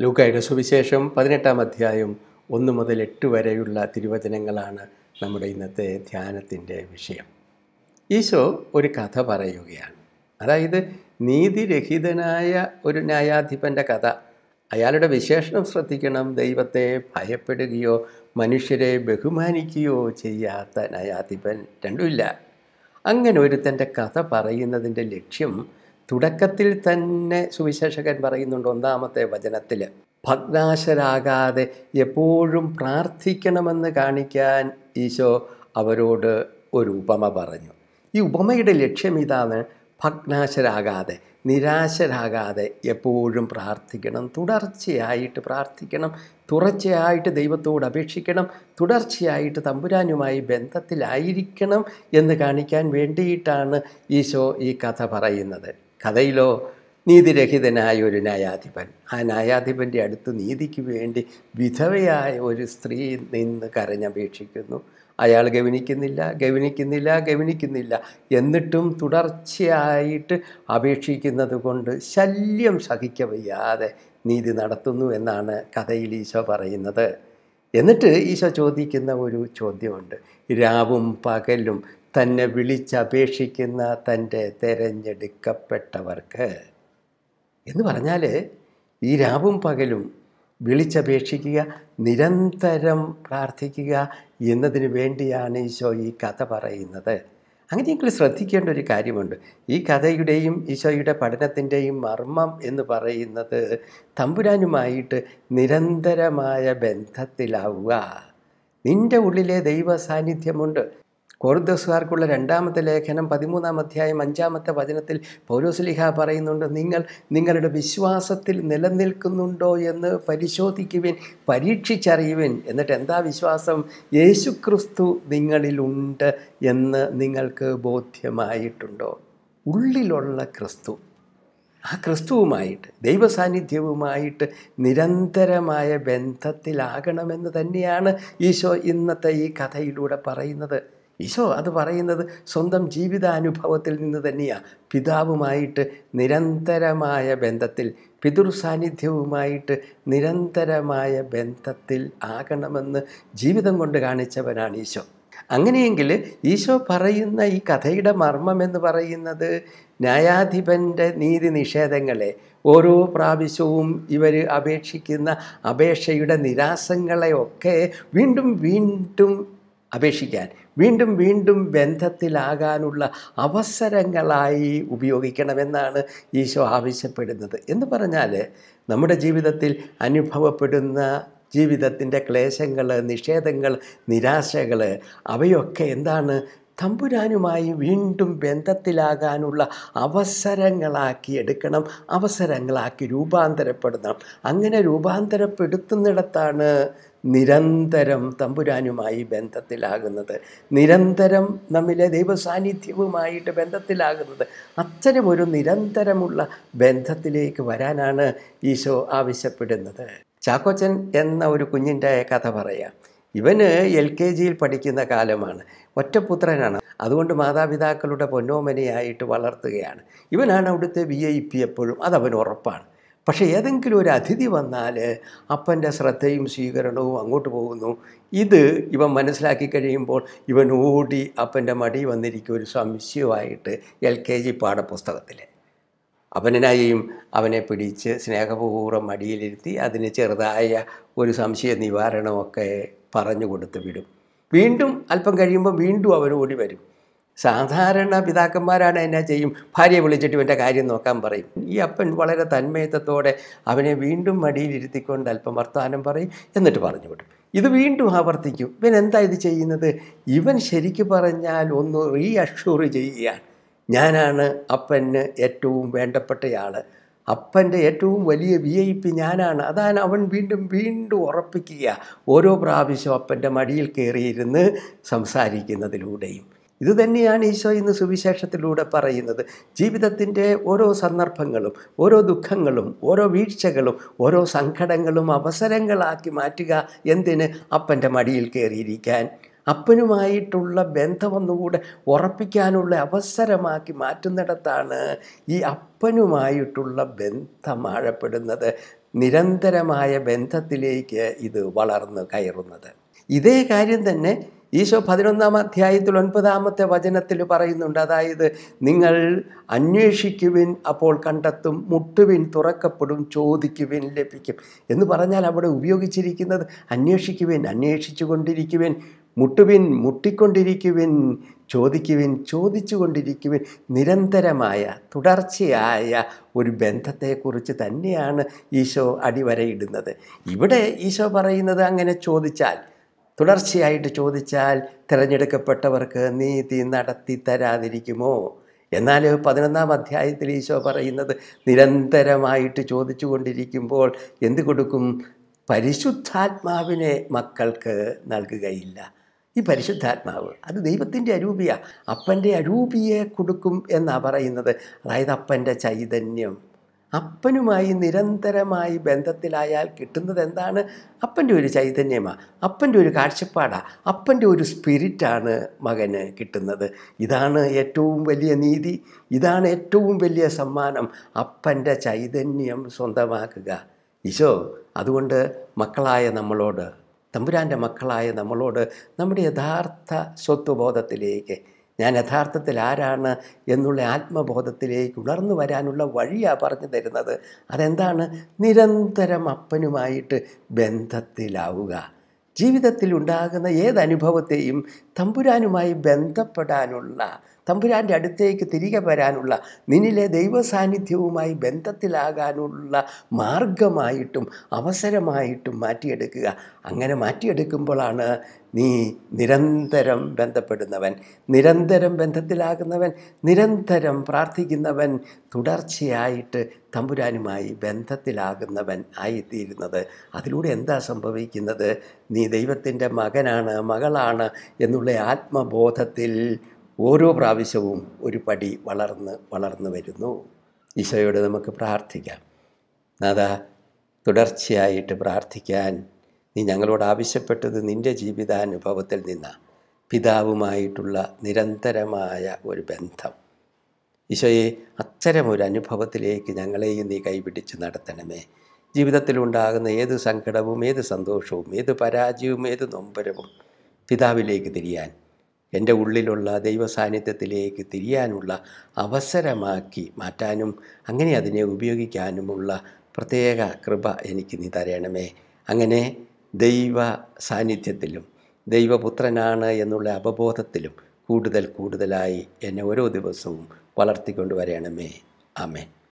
ലൂക്കായുടെ സുവിശേഷം പതിനെട്ടാം അധ്യായം ഒന്ന് മുതൽ എട്ട് വരെയുള്ള തിരുവചനങ്ങളാണ് നമ്മുടെ ഇന്നത്തെ ധ്യാനത്തിന്റെ വിഷയം. ഈശോ ഒരു കഥ പറയുകയാണ്. അതായത് നീതിരഹിതനായ ഒരു ന്യായാധിപന്റെ കഥ. അയാളുടെ വിശേഷണം ശ്രദ്ധിക്കണം. ദൈവത്തെ ഭയപ്പെടുകയോ മനുഷ്യരെ ബഹുമാനിക്കുകയോ ചെയ്യാത്ത ന്യായാധിപൻ രണ്ടുമില്ല. അങ്ങനെ ഒരു ഒരുത്തന്റെ കഥ പറയുന്നതിന്റെ ലക്ഷ്യം തുടക്കത്തിൽ തന്നെ സുവിശേഷകൻ പറയുന്നുണ്ട് ഒന്നാമത്തെ വചനത്തിൽ ഭഗ്നാശരാകാതെ എപ്പോഴും പ്രാർത്ഥിക്കണമെന്ന് കാണിക്കാൻ ഈശോ അവരോട് ഒരു ഉപമ പറഞ്ഞു. ഈ ഉപമയുടെ ലക്ഷ്യം ഇതാണ് ഭഗ്നാശരാകാതെ നിരാശരാകാതെ എപ്പോഴും പ്രാർത്ഥിക്കണം. തുടർച്ചയായിട്ട് പ്രാർത്ഥിക്കണം. തുടർച്ചയായിട്ട് ദൈവത്തോട് അപേക്ഷിക്കണം. തുടർച്ചയായിട്ട് തമ്പുരാനുമായി ബന്ധത്തിലായിരിക്കണം എന്ന് കാണിക്കാൻ വേണ്ടിയിട്ടാണ് ഈശോ ഈ കഥ പറയുന്നത്. കഥയിലോ നീതിരഹിതനായ ഒരു ന്യായാധിപൻ. ആ ന്യായാധിപന്റെ അടുത്ത് നീതിക്ക് വേണ്ടി വിധവയായ ഒരു സ്ത്രീ നിന്ന് കരഞ്ഞപേക്ഷിക്കുന്നു. അയാൾ ഗവനിക്കുന്നില്ല ഗവനിക്കുന്നില്ല ഗവനിക്കുന്നില്ല. എന്നിട്ടും തുടർച്ചയായിട്ട് അപേക്ഷിക്കുന്നത് കൊണ്ട് ശല്യം സഹിക്കവയ്യാതെ നീതി നടത്തുന്നു എന്നാണ് കഥയിൽ ഈശോ പറയുന്നത്. എന്നിട്ട് ഈശോ ചോദിക്കുന്ന ഒരു ചോദ്യമുണ്ട്. രാവും പകലും തന്നെ വിളിച്ചപേക്ഷിക്കുന്ന തന്റെ തിരഞ്ഞെടുക്കപ്പെട്ടവർക്ക് എന്ന് പറഞ്ഞാൽ ഈ രാവും പകലും വിളിച്ചപേക്ഷിക്കുക നിരന്തരം പ്രാർത്ഥിക്കുക എന്നതിന് വേണ്ടിയാണ് ഈശോ ഈ കഥ പറയുന്നത്. അങ്ങനെ അങ്ങനെയെങ്കിൽ ശ്രദ്ധിക്കേണ്ട ഒരു കാര്യമുണ്ട്. ഈ കഥയുടെയും ഈശോയുടെ പഠനത്തിന്റെയും മർമ്മം എന്ന് പറയുന്നത് തമ്പുരാനുമായിട്ട് നിരന്തരമായ ബന്ധത്തിലാവുക. നിന്റെ ഉള്ളിലെ ദൈവ സാന്നിധ്യമുണ്ട് കോർദോസുകാർക്കുള്ള രണ്ടാമത്തെ ലേഖനം പതിമൂന്നാം അധ്യായം അഞ്ചാമത്തെ വചനത്തിൽ പൗരോസ്ലിഹ പറയുന്നുണ്ട് നിങ്ങൾ നിങ്ങളുടെ വിശ്വാസത്തിൽ നിലനിൽക്കുന്നുണ്ടോ എന്ന് പരിശോധിക്കുവിൻ പരീക്ഷിച്ചറിയുവിൻ. എന്നിട്ട് എന്താ വിശ്വാസം? യേശുക്രിസ്തു നിങ്ങളിലുണ്ട് എന്ന് നിങ്ങൾക്ക് ബോധ്യമായിട്ടുണ്ടോ? ഉള്ളിലുള്ള ക്രിസ്തു. ആ ക്രിസ്തുവുമായിട്ട് ദൈവസാന്നിധ്യവുമായിട്ട് നിരന്തരമായ ബന്ധത്തിലാകണമെന്ന് തന്നെയാണ് ഈശോ ഇന്നത്തെ ഈ കഥയിലൂടെ പറയുന്നത്. ഈശോ അത് പറയുന്നത് സ്വന്തം ജീവിതാനുഭവത്തിൽ നിന്ന് തന്നെയാണ് പിതാവുമായിട്ട് നിരന്തരമായ ബന്ധത്തിൽ പിതൃ സാന്നിധ്യവുമായിട്ട് നിരന്തരമായ ബന്ധത്തിൽ ആകണമെന്ന് ജീവിതം കൊണ്ട് കാണിച്ചവനാണ് ഈശോ. അങ്ങനെയെങ്കിൽ ഈശോ പറയുന്ന ഈ കഥയുടെ മർമ്മം എന്ന് പറയുന്നത് ന്യായാധിപന്റെ നീതി നിഷേധങ്ങളെ ഓരോ പ്രാവശ്യവും ഇവർ അപേക്ഷിക്കുന്ന അപേക്ഷയുടെ നിരാസങ്ങളെയൊക്കെ വീണ്ടും വീണ്ടും അപേക്ഷിക്കാൻ. വീണ്ടും വീണ്ടും ബന്ധത്തിലാകാനുള്ള അവസരങ്ങളായി ഉപയോഗിക്കണമെന്നാണ് ഈശോ ആവശ്യപ്പെടുന്നത്. എന്ന് പറഞ്ഞാൽ നമ്മുടെ ജീവിതത്തിൽ അനുഭവപ്പെടുന്ന ജീവിതത്തിന്റെ ക്ലേശങ്ങൾ നിഷേധങ്ങൾ നിരാശകൾ അവയൊക്കെ എന്താണ് തമ്പുരാനുമായി വീണ്ടും ബന്ധത്തിലാകാനുള്ള അവസരങ്ങളാക്കി എടുക്കണം അവസരങ്ങളാക്കി രൂപാന്തരപ്പെടുത്തണം. അങ്ങനെ രൂപാന്തരപ്പെടുത്തുന്നിടത്താണ് നിരന്തരം തമ്പുരാനുമായി ബന്ധത്തിലാകുന്നത്. നിരന്തരം നമ്മിലെ ദൈവസാന്നിധ്യവുമായിട്ട് ബന്ധത്തിലാകുന്നത്. അത്തരമൊരു നിരന്തരമുള്ള ബന്ധത്തിലേക്ക് വരാനാണ് ഈശോ ആവശ്യപ്പെടുന്നത്. ചാക്കോച്ചൻ എന്ന ഒരു കുഞ്ഞിന്റെ കഥ പറയാം. ഇവന് എൽ കെ ജിയിൽ പഠിക്കുന്ന കാലമാണ്. ഒറ്റപുത്രനാണ്. അതുകൊണ്ട് മാതാപിതാക്കളുടെ പൊന്നോമനയായിട്ട് വളർത്തുകയാണ്. ഇവനാണ് അവിടുത്തെ വി ഐ പി എപ്പോഴും. അതവൻ ഉറപ്പാണ്. പക്ഷേ ഏതെങ്കിലും ഒരു അതിഥി വന്നാൽ അപ്പന്റെ ശ്രദ്ധയും സ്വീകരണവും അങ്ങോട്ട് പോകുന്നു. ഇത് ഇവൻ മനസ്സിലാക്കി കഴിയുമ്പോൾ ഇവൻ ഓടി അപ്പന്റെ മടി വന്നിരിക്കും ഒരു സംശയമായിട്ട് എൽ കെ ജി പാഠപുസ്തകത്തിൽ അവനായും അവനെ പിടിച്ച് സ്നേഹപൂർവം മടിയിലിരുത്തി അതിന് ചെറുതായ ഒരു സംശയ നിവാരണമൊക്കെ പറഞ്ഞു കൊടുത്ത് വിടും. വീണ്ടും അല്പം കഴിയുമ്പോൾ വീണ്ടും അവനോടി വരും. സാധാരണ പിതാക്കന്മാരാണ് എന്നാ ചെയ്യും? ഭാര്യയെ വിളിച്ചിട്ട് ഇവന്റെ കാര്യം നോക്കാൻ പറയും. ഈ അപ്പൻ വളരെ തന്മയത്വത്തോടെ അവനെ വീണ്ടും മടിയിലിരുത്തിക്കൊണ്ട് അല്പം വർത്തമാനം പറയും എന്നിട്ട് പറഞ്ഞു വിടും. ഇത് വീണ്ടും ആവർത്തിക്കും. ഇവൻ എന്താ ഇത് ചെയ്യുന്നത്? ഇവൻ ശരിക്കു പറഞ്ഞാൽ ഒന്ന് റീ അഷ്യൂർ ചെയ്യുകയാണ്. ഞാനാണ് അപ്പന് ഏറ്റവും വേണ്ടപ്പെട്ടയാൾ അപ്പന്റെ ഏറ്റവും വലിയ വി ഐ പി ഞാനാണ്. അതാണ് അവൻ വീണ്ടും വീണ്ടും ഉറപ്പിക്കുക. ഓരോ പ്രാവശ്യം അപ്പന്റെ മടിയിൽ കയറിയിരുന്ന് സംസാരിക്കുന്നതിലൂടെയും. ഇതുതന്നെയാണ് ഈശോ ഇന്ന് സുവിശേഷത്തിലൂടെ പറയുന്നത്. ജീവിതത്തിന്റെ ഓരോ സന്ദർഭങ്ങളും ഓരോ ദുഃഖങ്ങളും ഓരോ വീഴ്ചകളും ഓരോ സങ്കടങ്ങളും അവസരങ്ങളാക്കി മാറ്റുക എന്തിന്? അപ്പന്റെ മടിയിൽ കയറിയിരിക്കാൻ. അപ്പനുമായിട്ടുള്ള ബന്ധമൊന്നുകൂടെ ഉറപ്പിക്കാനുള്ള അവസരമാക്കി മാറ്റുന്നിടത്താണ് ഈ അപ്പനുമായിട്ടുള്ള ബന്ധം ആഴപ്പെടുന്നത്. നിരന്തരമായ ബന്ധത്തിലേക്ക് ഇത് വളർന്ന് കയറുന്നത്. ഇതേ കാര്യം തന്നെ ഈശോ പതിനൊന്നാം അധ്യായത്തിൽ ഒൻപതാമത്തെ വചനത്തിൽ പറയുന്നുണ്ട്. അതായത് നിങ്ങൾ അന്വേഷിക്കുവിൻ അപ്പോൾ കണ്ടെത്തും. മുട്ടുവിൻ തുറക്കപ്പെടും. ചോദിക്കുവിൻ ലഭിക്കും. എന്ന് പറഞ്ഞാൽ അവിടെ ഉപയോഗിച്ചിരിക്കുന്നത് അന്വേഷിക്കുവിൻ അന്വേഷിച്ചു കൊണ്ടിരിക്കുവിൻ മുട്ടുവിൻ മുട്ടിക്കൊണ്ടിരിക്കുവിൻ ചോദിക്കുവിൻ ചോദിച്ചുകൊണ്ടിരിക്കുവിൻ നിരന്തരമായ തുടർച്ചയായ ഒരു ബന്ധത്തെക്കുറിച്ച് തന്നെയാണ് ഈശോ അടിവരയിടുന്നത്. ഇവിടെ ഈശോ പറയുന്നത് അങ്ങനെ ചോദിച്ചാൽ തുടർച്ചയായിട്ട് ചോദിച്ചാൽ തിരഞ്ഞെടുക്കപ്പെട്ടവർക്ക് നീതി നടത്തി തരാതിരിക്കുമോ? എന്നാൽ പതിനൊന്നാം അധ്യായത്തിൽ ഈശോ പറയുന്നത് നിരന്തരമായിട്ട് ചോദിച്ചു കൊണ്ടിരിക്കുമ്പോൾ എന്ത് കൊടുക്കും? പരിശുദ്ധാത്മാവിനെ മക്കൾക്ക് നൽകുകയില്ല. ഈ പരിശുദ്ധാത്മാവ് അത് ദൈവത്തിന്റെ അരൂപിയ. അപ്പന്റെ അരൂപിയെ കൊടുക്കും എന്നാണ് പറയുന്നത്. അതായത് അപ്പന്റെ ചൈതന്യം. അപ്പനുമായി നിരന്തരമായി ബന്ധത്തിലായാൽ കിട്ടുന്നത് എന്താണ്? അപ്പന്റെ ഒരു ചൈതന്യമാണ് അപ്പന്റെ ഒരു കാഴ്ചപ്പാടാണ് അപ്പന്റെ ഒരു സ്പിരിറ്റാണ് മകന് കിട്ടുന്നത്. ഇതാണ് ഏറ്റവും വലിയ നീതി. ഇതാണ് ഏറ്റവും വലിയ സമ്മാനം. അപ്പന്റെ ചൈതന്യം സ്വന്തമാക്കുക. ഈശോ അതുകൊണ്ട് മക്കളായ നമ്മളോട് തമ്പുരാന്റെ മക്കളായ നമ്മളോട് നമ്മുടെ യഥാർത്ഥ സ്വത്വബോധത്തിലേക്ക് ഞാൻ യഥാർത്ഥത്തിൽ ആരാണ് എന്നുള്ള ആത്മബോധത്തിലേക്ക് ഉണർന്നു വരാനുള്ള വഴിയാണ് പറഞ്ഞു തരുന്നത്. അതെന്താണ്? നിരന്തരം അപ്പനുമായിട്ട് ബന്ധത്തിലാവുക. ജീവിതത്തിൽ ഉണ്ടാകുന്ന ഏതനുഭവത്തെയും തമ്പുരാനുമായി ബന്ധപ്പെടാനുള്ള തമ്പുരാന്റെ അടുത്തേക്ക് തിരികെ വരാനുള്ള നിന്നിലെ ദൈവസാന്നിധ്യവുമായി ബന്ധത്തിലാകാനുള്ള മാർഗമായിട്ടും അവസരമായിട്ടും മാറ്റിയെടുക്കുക. അങ്ങനെ മാറ്റിയെടുക്കുമ്പോഴാണ് നീ നിരന്തരം ബന്ധപ്പെടുന്നവൻ നിരന്തരം ബന്ധത്തിലാകുന്നവൻ നിരന്തരം പ്രാർത്ഥിക്കുന്നവൻ തുടർച്ചയായിട്ട് തമ്പുരാനുമായി ബന്ധത്തിലാകുന്നവൻ ആയിത്തീരുന്നത്. അതിലൂടെ എന്താ സംഭവിക്കുന്നത്? നീ ദൈവത്തിന്റെ മകനാണ് മകളാണ് എന്നുള്ള ആത്മബോധത്തിൽ ഓരോ പ്രാവശ്യവും ഒരു പടി വളർന്ന് വളർന്നു വരുന്നു. ഈശോയോട് നമുക്ക് പ്രാർത്ഥിക്കാം. നാഥ തുടർച്ചയായിട്ട് പ്രാർത്ഥിക്കാൻ നീ ഞങ്ങളോട് ആവശ്യപ്പെട്ടത് നിന്റെ ജീവിതാനുഭവത്തിൽ നിന്നാണ് പിതാവുമായിട്ടുള്ള നിരന്തരമായ ഒരു ബന്ധം. ഈശോയെ അത്തരമൊരു അനുഭവത്തിലേക്ക് ഞങ്ങളെയും നീ കൈപിടിച്ച് നടത്തണമേ. ജീവിതത്തിലുണ്ടാകുന്ന ഏത് സങ്കടവും ഏത് സന്തോഷവും ഏത് പരാജയവും ഏത് നൊമ്പരവും പിതാവിലേക്ക് തിരിയാൻ എന്റെ ഉള്ളിലുള്ള ദൈവ സാന്നിധ്യത്തിലേക്ക് തിരിയാനുള്ള അവസരമാക്കി മാറ്റാനും അങ്ങനെ അതിനെ ഉപയോഗിക്കാനുമുള്ള പ്രത്യേക കൃപ എനിക്ക് നീ തരണമേ. അങ്ങനെ ദൈവ സാന്നിധ്യത്തിലും ദൈവപുത്രനാണ് എന്നുള്ള അവബോധത്തിലും കൂടുതൽ കൂടുതലായി എന്നെ ഓരോ ദിവസവും വളർത്തിക്കൊണ്ടുവരണമേ ആമേൻ.